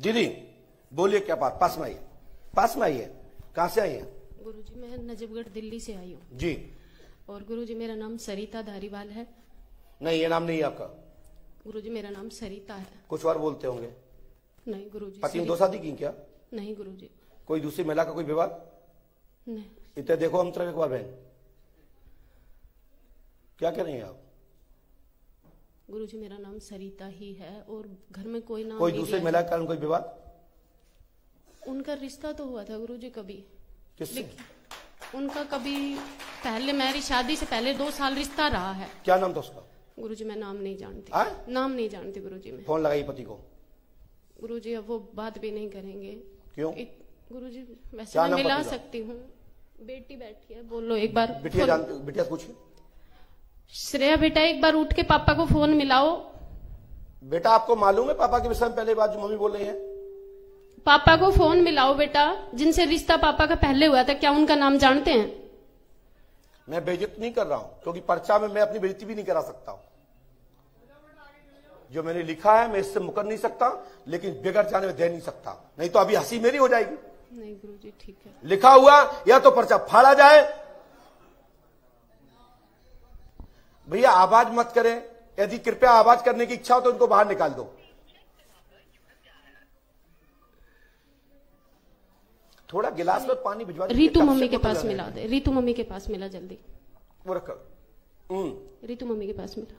दीदी बोलिए क्या बात? पास में आइए। पास में आइए। कहाँ से आई है गुरुजी मैं नजफगढ़ दिल्ली से आई हूँ। जी। और गुरुजी मेरा नाम सरिता धारीवाल है। नहीं ये नाम नहीं है आपका। गुरुजी मेरा नाम सरिता है। कुछ और बोलते होंगे। नहीं गुरुजी पति ने दो शादी की क्या? नहीं गुरु जी कोई दूसरी महिला का कोई विवाद? नहीं। इतने देखो हम तरफ़ एक बार बहन क्या कह रही हैं आप? गुरुजी मेरा नाम सरिता ही है और घर में कोई नाम कोई दूसरी के कारण कोई विवाद? उनका रिश्ता तो हुआ था गुरुजी कभी। किससे? उनका कभी पहले मेरी शादी से पहले दो साल रिश्ता रहा है। क्या नाम था उसका? गुरुजी मैं नाम नहीं जानती। हाँ? नाम नहीं जानती गुरुजी मैं। फ़ोन लगाई पति को। गुरुजी अब वो बात भी नहीं करेंगे। क्यों? इत- गुरुजी वैसे मैं मिला सकती हूँ। बेटी बैठी है बोलो एक बार बिटिया जानते बिटिया पूछिए। श्रेया बेटा एक बार उठ के पापा को फ़ोन मिलाओ। बेटा आपको मालूम है पापा के विषय में पहले बात जो मम्मी बोल रही है? पापा को फ़ोन मिलाओ बेटा। जिनसे रिश्ता पापा का पहले हुआ था क्या उनका नाम जानते हैं? मैं बेइज्जत नहीं कर रहा हूँ क्योंकि पर्चा में मैं अपनी बेजती भी नहीं करा सकता हूँ। जो मैंने लिखा है मैं इससे मुकर नहीं सकता लेकिन बिगड़ जाने में दे नहीं सकता। नहीं तो अभी हँसी मेरी हो जाएगी। नहीं गुरु जी ठीक है। लिखा हुआ या तो पर्चा फाड़ा जाए भैया आवाज़ मत करें। यदि कृपया आवाज़ करने की इच्छा हो तो उनको बाहर निकाल दो। थोड़ा गिलास में पानी भिजवा रीतू मम्मी के पास मिला दे। रीतू मम्मी के पास मिला जल्दी। वो रखो। हम्म। रीतू मम्मी के पास मिला।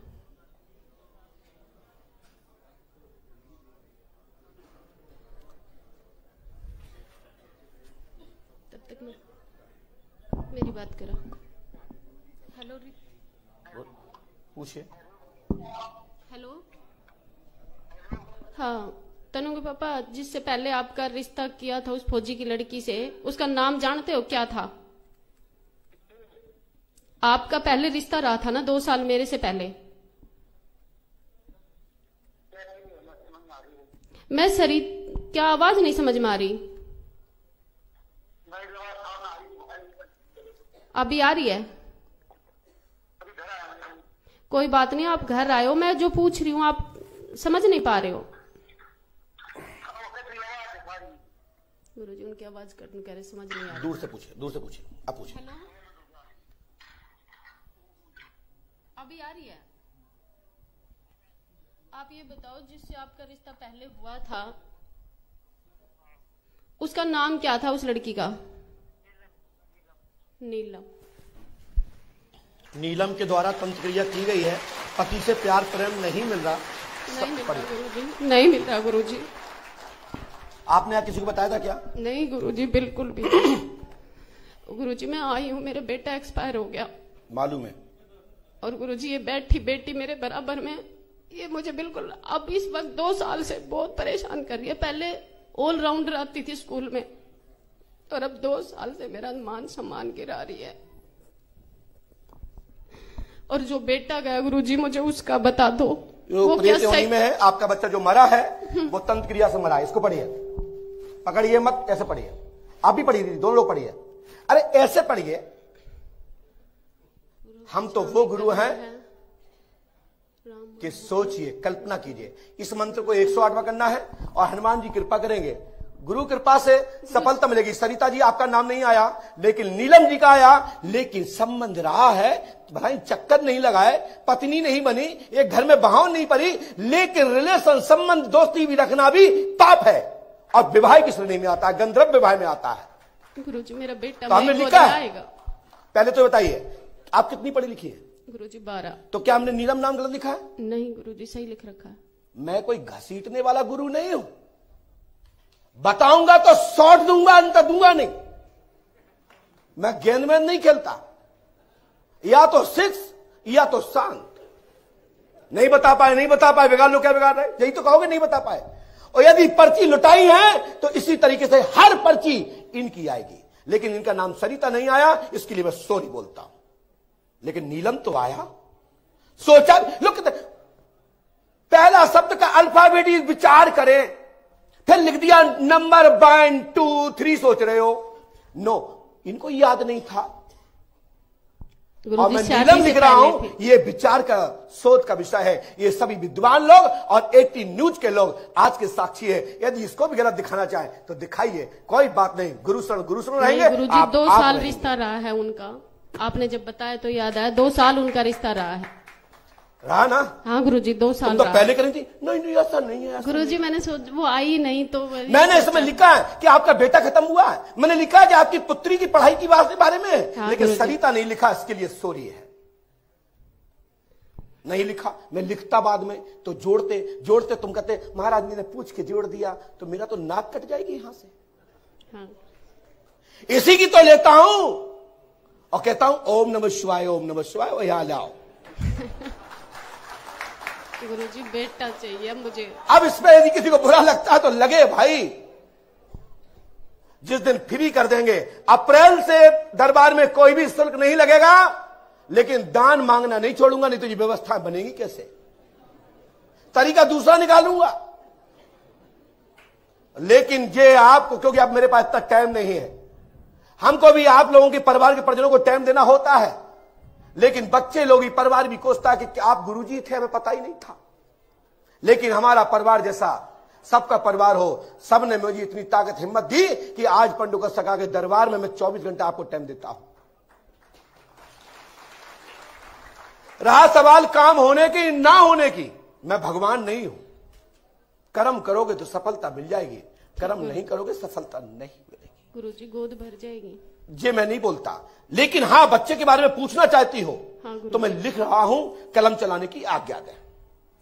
तब तक मैं मेरी बात करा। हेलो री- पूछिए हेलो। हाँ तनु के पापा जिससे पहले आपका रिश्ता किया था उस फौजी की लड़की से उसका नाम जानते हो? क्या था? आपका पहले रिश्ता रहा था ना दो साल मेरे से पहले? मैं सरी क्या आवाज़ नहीं समझ में आ रही? अभी आ रही है? कोई बात नहीं आप घर आए हो मैं जो पूछ रही हूँ आप समझ नहीं पा रहे हो। गुरु जी उनकी आवाज़ कट कह रहे समझ नहीं आ रही। दूर से पूछे दूर से पूछिए आप पूछिए। हेलो? अभी आ रही है? आप ये बताओ जिससे आपका रिश्ता पहले हुआ था। उसका नाम क्या था उस लड़की का? नीलम। नीलम के द्वारा तंत्र क्रिया की गई है। पति से प्यार प्रेम नहीं मिल रहा। नहीं मिल रहा गुरुजी। नहीं मिल रहा गुरुजी। आपने यहाँ किसी को बताया था क्या? नहीं गुरुजी बिल्कुल भी। नहीं। गुरुजी मैं आई हूँ। मेरा बेटा एक्सपायर हो गया। मालूम है। और गुरु जी ये बैठी बेटी मेरे बराबर में ये मुझे बिल्कुल अब इस वक्त दो साल से बहुत परेशान कर रही है। पहले ऑलराउंडर आती थी स्कूल में और अब दो साल से मेरा मान सम्मान गिरा रही है। और जो बेटा गया गुरुजी मुझे उसका बता दो। वो क्या सही में है आपका बच्चा जो मरा है वो तंत्र क्रिया से मरा है इसको पढ़िए। पकड़िए मत ऐसे पढ़िए। आप भी पढ़िए दोनों लोग पढ़िए। अरे ऐसे पढ़िए। हम तो वो गुरु हैं कि सोचिए कल्पना कीजिए। इस मंत्र को 108वां करना है और हनुमान जी कृपा करेंगे। गुरु कृपा से सफलता मिलेगी। सरिता जी आपका नाम नहीं आया लेकिन नीलम जी का आया। लेकिन संबंध रहा है भाई चक्कर नहीं लगाए पत्नी नहीं बनी एक घर में बहाव नहीं पड़ी लेकिन रिलेशन संबंध दोस्ती भी रखना भी पाप है। और विवाह की श्रेणी में आता है गंधर्व विवाह में आता है। गुरु जी मेरा बेटा तो हमने लिखा है। पहले तो बताइए आप कितनी पढ़ी लिखी है? गुरु जी बारह। तो क्या हमने नीलम नाम गलत लिखा है? नहीं गुरु जी सही लिख रखा है। मैं कोई घसीटने वाला गुरु नहीं हूँ। बताऊँगा तो शॉर्ट दूँगा अंतर दूँगा नहीं। मैं गेंद में नहीं खेलता। या तो सिक्स, या तो शांत नहीं बता पाए, नहीं बता पाए, बिगाड़ लो, क्या बिगाड़ रहे यही तो कहोगे, नहीं बता पाए। और यदि पर्ची लुटाई है तो इसी तरीके से हर पर्ची इनकी आएगी। लेकिन इनका नाम सरिता नहीं आया, इसके लिए मैं सॉरी बोलता हूँ। लेकिन नीलम तो आया। सोचा, लुक, पहला शब्द का अल्फ़ाबेट विचार करें। फिर लिख दिया नंबर वन टू थ्री सोच रहे हो। नो इनको याद नहीं था। और मैं नीलम लिख रहा हूँ ये विचार का शोध का विषय है। ये सभी विद्वान लोग और एटी न्यूज़ के लोग आज के साक्षी है। यदि इसको भी गलत दिखाना चाहे तो दिखाइए। कोई बात नहीं। गुरु शरण गुरु शरण रहेंगे दो आप साल रिश्ता रहा है उनका। आपने जब बताया तो याद आया दो साल उनका रिश्ता रहा है। रहा ना? हाँ गुरु जी दो साल तो पहले करी थी। नहीं नहीं ऐसा नहीं है गुरु जी मैंने सोच वो आई नहीं तो मैंने इसमें लिखा है कि आपका बेटा खत्म हुआ है। मैंने लिखा है कि आपकी पुत्री की पढ़ाई की बात के बारे में हाँ, लेकिन सरिता नहीं लिखा इसके लिए सॉरी है। नहीं लिखा। मैं लिखता बाद में तो जोड़ते जोड़ते तुम कहते महाराज ने पूछ के जोड़ दिया तो मेरा तो नाक कट जाएगी यहाँ से। हाँ। इसी की तो लेता हूँ। और कहता हूँ ओम नमः शिवाय ओम नमः शिवाय और यहाँ लाओ। गुरु जी बेटा चाहिए मुझे। अब इसमें यदि किसी को बुरा लगता है तो लगे, भाई, जिस दिन फ्री कर देंगे। अप्रैल से दरबार में कोई भी शुल्क नहीं लगेगा, लेकिन दान मांगना नहीं छोड़ूँगा, नहीं तो ये व्यवस्था बनेगी कैसे? तरीका दूसरा निकालूँगा। लेकिन ये आपको, क्योंकि अब मेरे पास इतना टाइम नहीं है, हमको भी आप लोगों के परिवार के परिजनों को टाइम देना होता है। लेकिन बच्चे लोग ही परिवार भी कोसता कि आप गुरुजी थे हमें पता ही नहीं था। लेकिन हमारा परिवार जैसा सबका परिवार हो सबने मुझे इतनी ताकत हिम्मत दी कि आज पंडु का सका के दरबार में मैं 24 घंटा आपको टाइम देता हूँ। रहा सवाल काम होने की ना होने की मैं भगवान नहीं हूँ। कर्म करोगे तो सफलता मिल जाएगी कर्म नहीं करोगे सफलता नहीं मिलेगी। गुरु जी गोद भर जाएगी। ये मैं नहीं बोलता। लेकिन हाँ बच्चे के बारे में पूछना चाहती हो हाँ, तो मैं लिख रहा हूँ कलम चलाने की आज्ञा दे।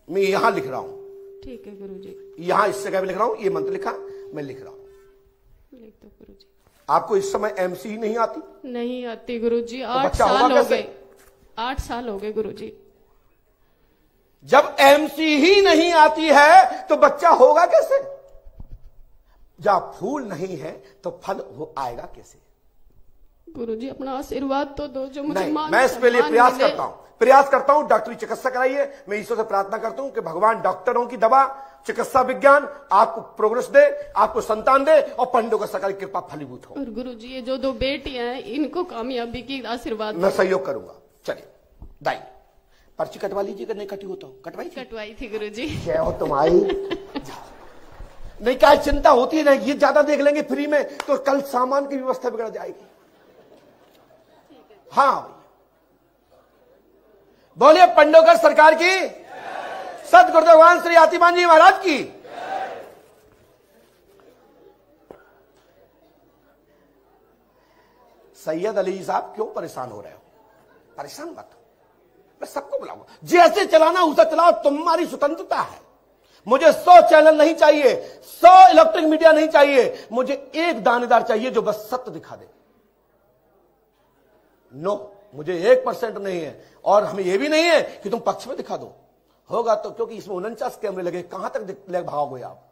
मैं यहाँ लिख रहा हूँ। ठीक है गुरु जी। यहाँ इस जगह लिख रहा हूँ ये मंत्र लिखा मैं लिख रहा हूँ। लिख दो गुरु जी। आपको इस समय एमसी ही नहीं आती? नहीं आती गुरु जी। आठ बच्चा होगा साल हो गए। आठ साल हो गए गुरु जी। जब एमसी ही नहीं आती है तो बच्चा होगा कैसे? जब फूल नहीं है तो फल हो आएगा कैसे? गुरु जी अपना आशीर्वाद तो दो जो मुझे नहीं मैं इसके लिए प्रयास करता हूँ। प्रयास करता हूँ डॉक्टरी चिकित्सा कराइए। मैं ईश्वर से प्रार्थना करता हूँ कि भगवान डॉक्टरों की दवा चिकित्सा विज्ञान आपको प्रोग्रेस दे आपको संतान दे और पंडों का सकल कृपा फलीभूत हो। और गुरु जी ये जो दो बेटियाँ हैं इनको कामयाबी की आशीर्वाद मैं सहयोग करूँगा। चलिए दाई पर्ची कटवा लीजिएगा नहीं कटी हो तो। कटवाई कटवाई थी गुरु जी। जय हो तुम्हारी नहीं क्या चिंता होती है? ना ये ज़्यादा देख लेंगे फ्री में तो कल सामान की व्यवस्था बिगड़ जाएगी। हाँ। बोलिए, पंडोकर सरकार की? सत गुरुदेव भगवान श्री आतिमान जी महाराज की? सैयद अली साहब क्यों परेशान हो रहे हो? परेशान मत मैं सबको बुलाऊँगा। जैसे चलाना, उसे चलाओ, तुम्हारी स्वतंत्रता है। मुझे सौ चैनल नहीं चाहिए, सौ इलेक्ट्रिक मीडिया नहीं चाहिए, मुझे एक दानेदार चाहिए जो बस सत्य दिखा दे। नो मुझे एक परसेंट नहीं है। और हमें यह भी नहीं है कि तुम पक्ष में दिखा दो। होगा तो क्योंकि इसमें उनचास कैमरे लगे, कहाँ तक भागोगे आप?